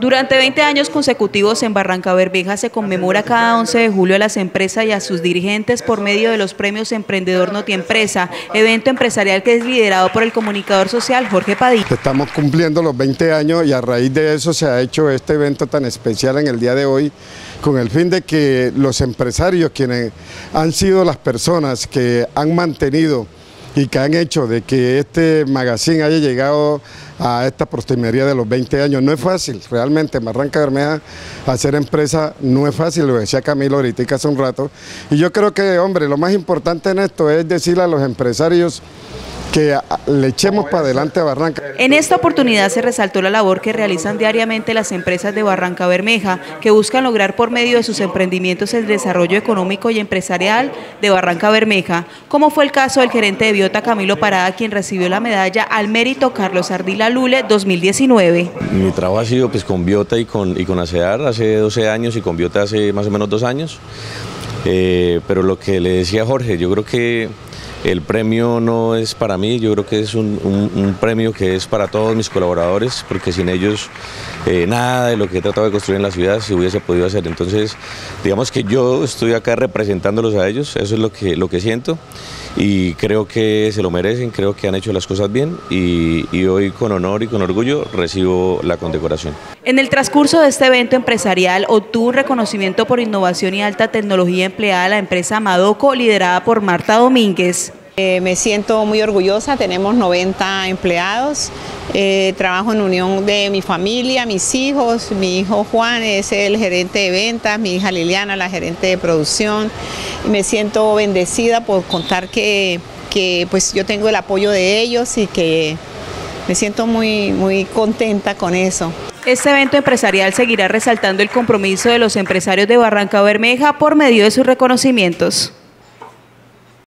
Durante 20 años consecutivos en Barranca Bermeja se conmemora cada 11 de julio a las empresas y a sus dirigentes por medio de los premios Emprendedor Noti Empresa, evento empresarial que es liderado por el comunicador social Jorge Padilla. Estamos cumpliendo los 20 años y a raíz de eso se ha hecho este evento tan especial en el día de hoy con el fin de que los empresarios, quienes han sido las personas que han mantenido y que han hecho de que este magazine haya llegado a esta prostimería de los 20 años. No es fácil, realmente, Barranca Bermeja, hacer empresa no es fácil, lo decía Camilo ahorita hace un rato. Y yo creo que, hombre, lo más importante en esto es decirle a los empresarios que le echemos para adelante a Barranca. En esta oportunidad se resaltó la labor que realizan diariamente las empresas de Barranca Bermeja, que buscan lograr por medio de sus emprendimientos el desarrollo económico y empresarial de Barranca Bermeja, como fue el caso del gerente de Biota Camilo Parada, quien recibió la medalla al mérito Carlos Ardila Lule 2019. Mi trabajo ha sido pues, con Biota y con, y con ASEAR hace 12 años y con Biota hace más o menos dos años. Eh, pero lo que le decía Jorge, yo creo que el premio no es para mí, yo creo que es un, premio que es para todos mis colaboradores, porque sin ellos eh, nada de lo que he tratado de construir en la ciudad se hubiese podido hacer. Entonces, digamos que yo estoy acá representándolos a ellos, eso es lo que, lo que siento y creo que se lo merecen, creo que han hecho las cosas bien y, hoy con honor y con orgullo recibo la condecoración. En el transcurso de este evento empresarial obtuvo un reconocimiento por innovación y alta tecnología empleada la empresa Madoco liderada por Marta Domínguez. Eh, me siento muy orgullosa, tenemos 90 empleados, eh, trabajo en unión de mi familia, mis hijos, mi hijo Juan es el gerente de ventas, mi hija Liliana la gerente de producción. Me siento bendecida por contar que, pues yo tengo el apoyo de ellos y que me siento muy, muy contenta con eso. Este evento empresarial seguirá resaltando el compromiso de los empresarios de Barranca Bermeja por medio de sus reconocimientos.